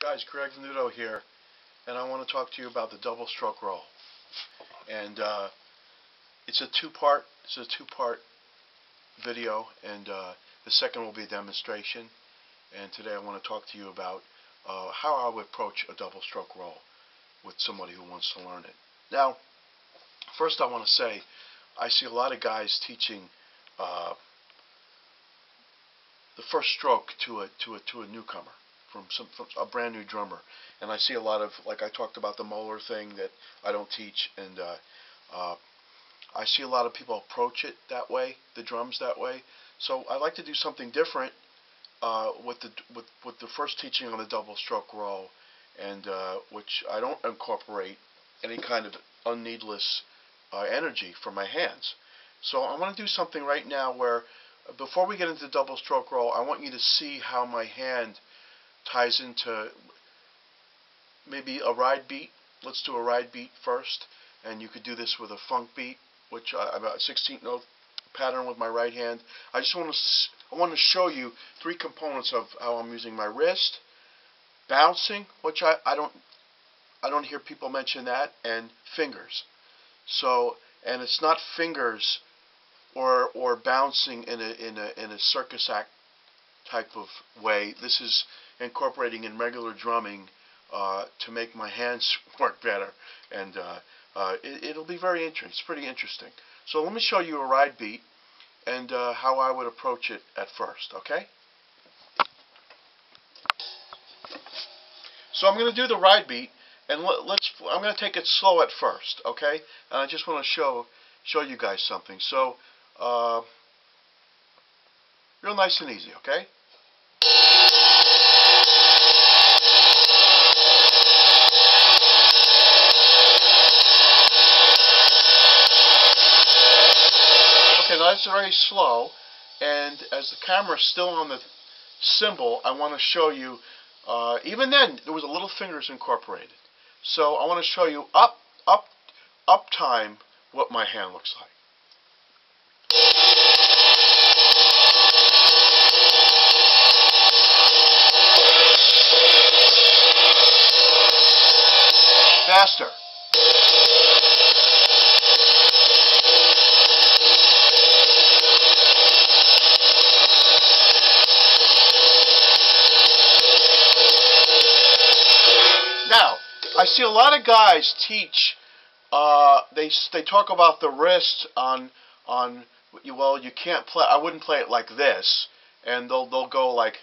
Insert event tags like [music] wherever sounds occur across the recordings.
Guys, Greg Venuto here, and I want to talk to you about the double stroke roll. And uh, it's a two-part. It's a two-part video, and uh, the second will be a demonstration. And today I want to talk to you about uh, how I would approach a double stroke roll with somebody who wants to learn it. Now, first I want to say, I see a lot of guys teaching uh, the first stroke to a to a to a newcomer from some from a brand new drummer, and I see a lot of like I talked about the Moeller thing that I don't teach, and uh, uh, I see a lot of people approach it that way, the drums that way. So I like to do something different uh, with the with with the first teaching on the double stroke roll, and uh, which I don't incorporate any kind of unneedless uh, energy from my hands. So I want to do something right now where before we get into the double stroke roll, I want you to see how my hand ties into maybe a ride beat. Let's do a ride beat first, and you could do this with a funk beat, which I, about a 16th note pattern with my right hand. I just want to I want to show you three components of how I'm using my wrist, bouncing, which I, I don't I don't hear people mention that, and fingers. So and it's not fingers or or bouncing in a in a in a circus act type of way. This is incorporating in regular drumming uh, to make my hands [laughs] work better, and uh, uh, it, will be very interesting. It's pretty interesting. So let me show you a ride beat and uh, how I would approach it at first. Okay. So I'm going to do the ride beat, and let's. I'm going to take it slow at first. Okay. And I just want to show show you guys something. So. Uh, real nice and easy, okay? That's very slow, and as the camera is still on the cymbal, I want to show you, uh, even then, there was a little fingers incorporated. So I want to show you up, up, up time what my hand looks like. Faster. See a lot of guys teach. Uh, they they talk about the wrist on on well you can't play. I wouldn't play it like this, and they'll they'll go like.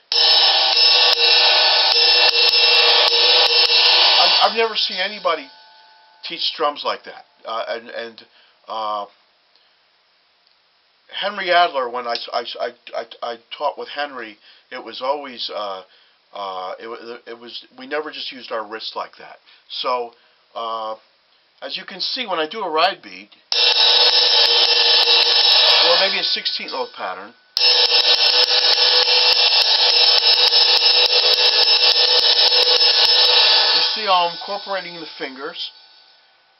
I've, I've never seen anybody teach drums like that, uh, and and. Uh, Henry Adler, when I, I, I, I, taught with Henry, it was always uh, uh, it, it, was we never just used our wrists like that. So uh, as you can see, when I do a ride beat, or maybe a 16th note pattern, you see how I'm incorporating the fingers.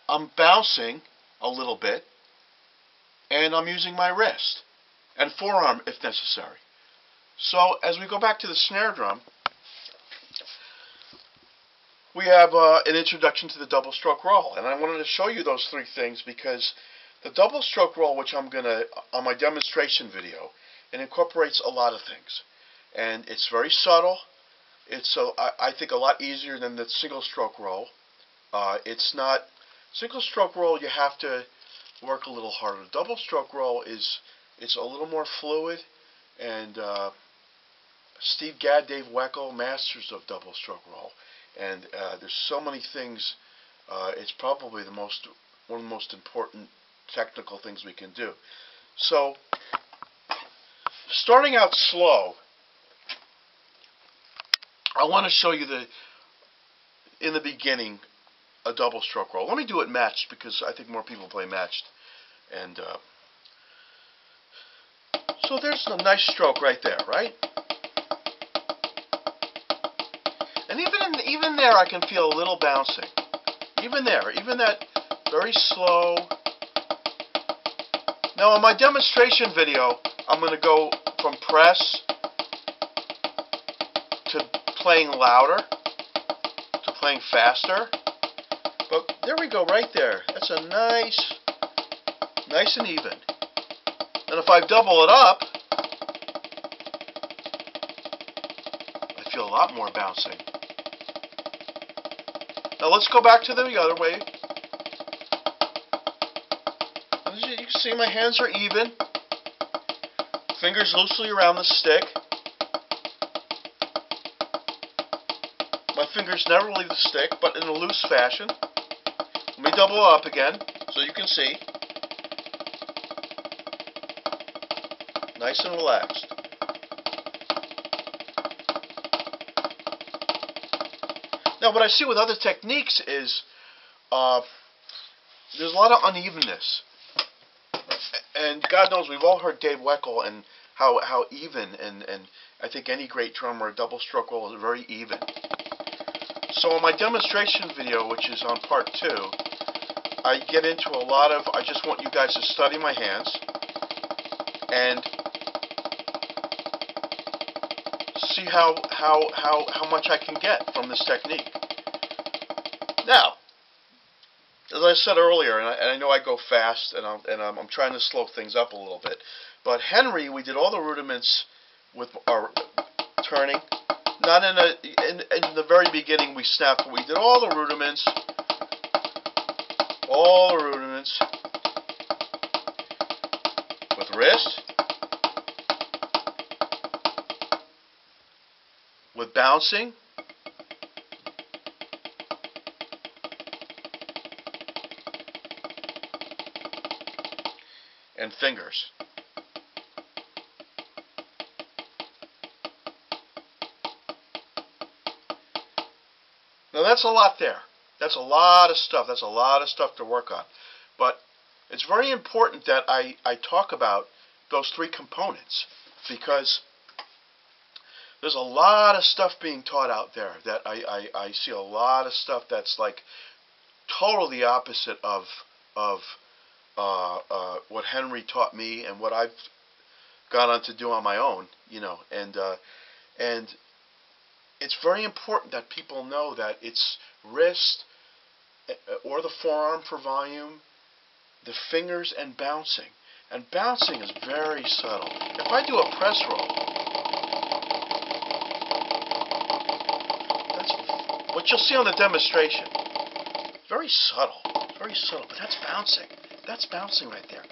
I'm bouncing a little bit, and I'm using my wrist and forearm if necessary. So as we go back to the snare drum, we have uh, an introduction to the double stroke roll. And I wanted to show you those three things because the double stroke roll, which I'm going to, on my demonstration video, it incorporates a lot of things. And it's very subtle. It's, a, I, I think, a lot easier than the single stroke roll. Uh, it's not, single stroke roll, you have to work a little harder. Double stroke roll is, it's a little more fluid and uh, Steve Gadd, Dave Weckl, masters of double stroke roll and uh, there's so many things. Uh, it's probably the most one of the most important technical things we can do. So, starting out slow, I want to show you the in the beginning a double stroke roll. Let me do it matched because I think more people play matched. And uh, so there's a nice stroke right there, right? And even even there, I can feel a little bouncing. Even there, even that very slow. Now, in my demonstration video, I'm going to go from press to playing louder. To playing faster. But there we go, right there. That's a nice, nice and even. And if I double it up, I feel a lot more bouncing. Now let's go back to the other way. You can see my hands are even. Fingers loosely around the stick. My fingers never leave the stick, but in a loose fashion. Let me double up again so you can see. Nice and relaxed. Now, what I see with other techniques is uh, there's a lot of unevenness. And God knows we've all heard Dave Weckl and how, how even, and, and I think any great drummer, a double stroke roll is very even. So in my demonstration video, which is on part two, I get into a lot of, I just want you guys to study my hands and see how, how, how, how much I can get from this technique. Now, as I said earlier, and I, and I know I go fast, and, I'm, and I'm, I'm, trying to slow things up a little bit, but Henry, we did all the rudiments with our turning. Not in, a, in, in the very beginning we snapped, but we did all the rudiments, all the rudiments, with wrist, bouncing, and fingers. Now that's a lot there. That's a lot of stuff. That's a lot of stuff to work on. But it's very important that I, I talk about those three components because there's a lot of stuff being taught out there that I, I, I see a lot of stuff that's like totally opposite of of uh, uh, what Henry taught me and what I've gone on to do on my own, you know, and uh, and it's very important that people know that it's wrist uh, or the forearm for volume, the fingers and bouncing. And bouncing is very subtle. If I do a press roll, that's what you'll see on the demonstration. Very subtle, very subtle, but that's bouncing. That's bouncing right there.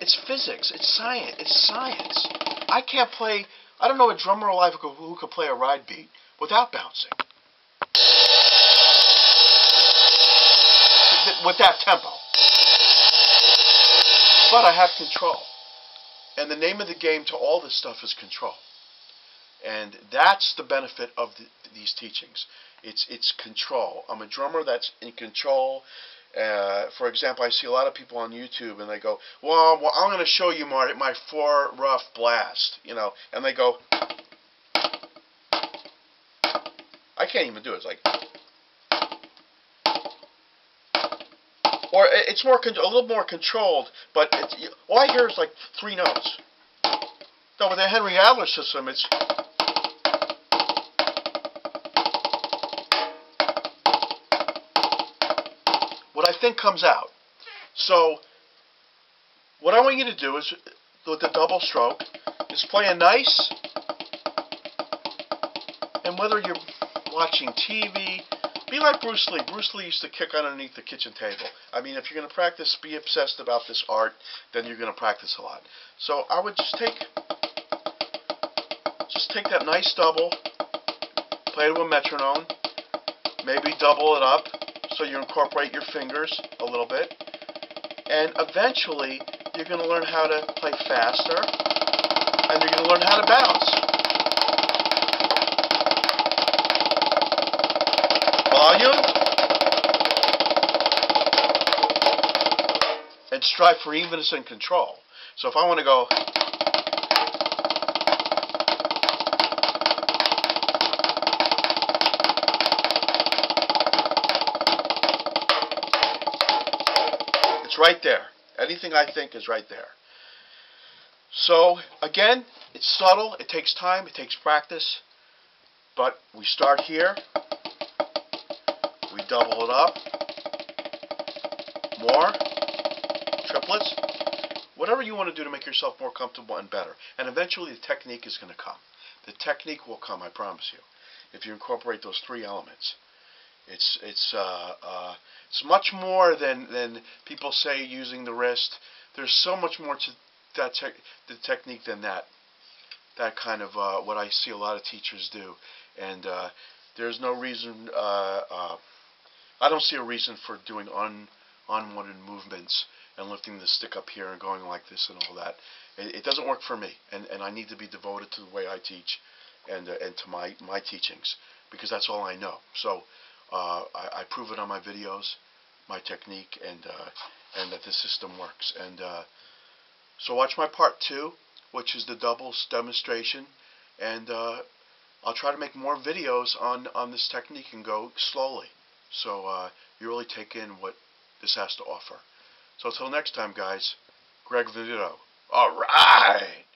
It's physics. It's science. It's science. I can't play. I don't know a drummer alive who, who could play a ride beat without bouncing. With that tempo. But I have control. And the name of the game to all this stuff is control. And that's the benefit of the, these teachings. It's it's control. I'm a drummer that's in control. Uh, for example, I see a lot of people on YouTube and they go, "Well, well I'm going to show you my my four rough blast," you know, and they go, "I can't even do it." It's like, or it's more a little more controlled, but all I hear is like three notes. No, with the Henry Adler system, it's I think comes out. So, what I want you to do is, with the double stroke, is play a nice, and whether you're watching TV, be like Bruce Lee. Bruce Lee used to kick underneath the kitchen table. I mean, if you're going to practice, be obsessed about this art, then you're going to practice a lot. So I would just take, just take that nice double, play it with a metronome, maybe double it up, so you incorporate your fingers a little bit. And eventually, you're going to learn how to play faster, and you're going to learn how to bounce. Volume, and strive for evenness and control. So if I want to go right there. Anything I think is right there. So, again, it's subtle, it takes time, it takes practice, but we start here, We double it up. More. Triplets. Whatever you want to do to make yourself more comfortable and better. And eventually the technique is going to come. The technique will come, I promise you, if you incorporate those three elements. It's it's uh, uh, it's much more than than people say using the wrist. There's so much more to that the technique than that. That kind of uh, what I see a lot of teachers do, and uh, there's no reason. Uh, uh, I don't see a reason for doing un unwanted movements and lifting the stick up here and going like this and all that. It, it doesn't work for me, and, and I need to be devoted to the way I teach, and and to my my teachings because that's all I know. So uh, I, I prove it on my videos, my technique, and uh, and that the system works. And uh, so watch my part two, which is the doubles demonstration, and uh, I'll try to make more videos on on this technique and go slowly, so uh, you really take in what this has to offer. So until next time, guys, Greg Venuto. All right.